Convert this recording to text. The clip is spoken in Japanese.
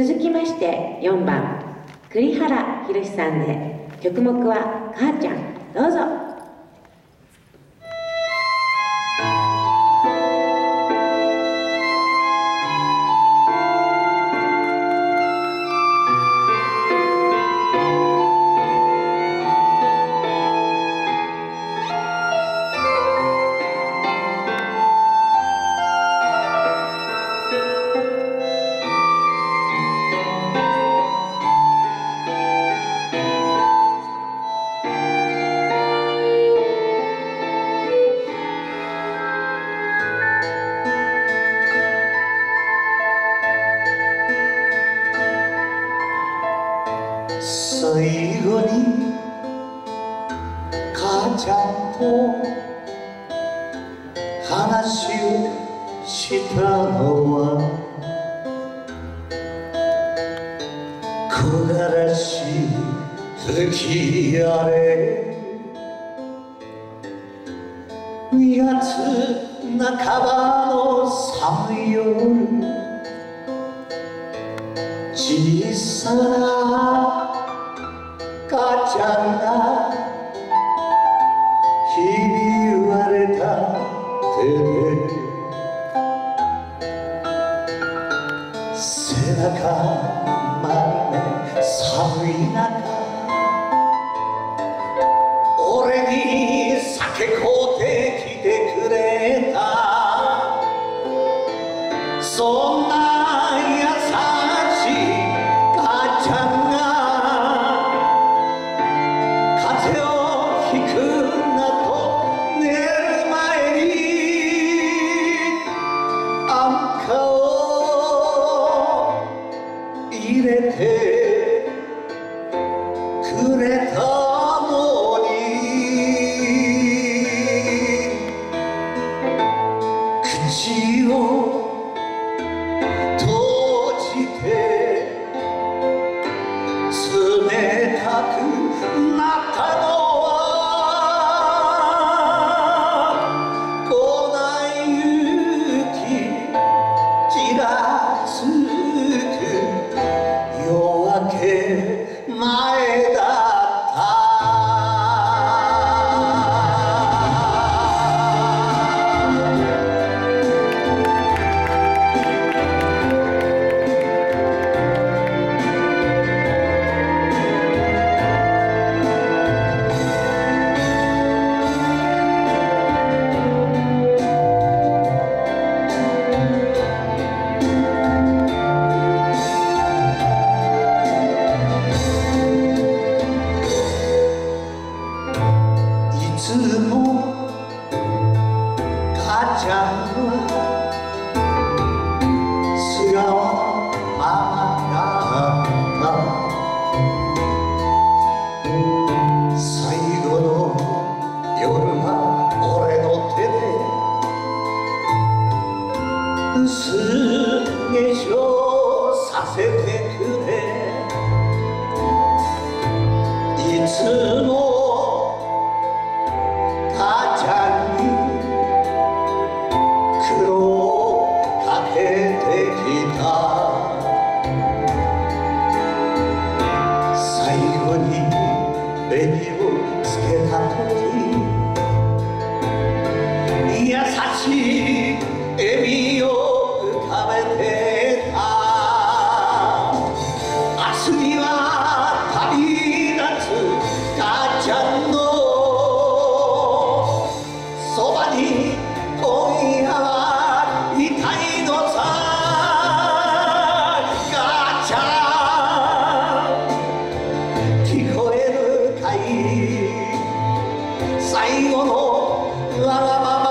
続きまして4番栗原宏さんで曲目は「母ちゃん」どうぞ。最後に母ち。ゃんと話をしたのは木枯らし吹き荒れ2月半ばの寒い夜小さなちゃんがひび割れた手で。背中丸め寒い中で薄化粧させてくれ。最後のわらば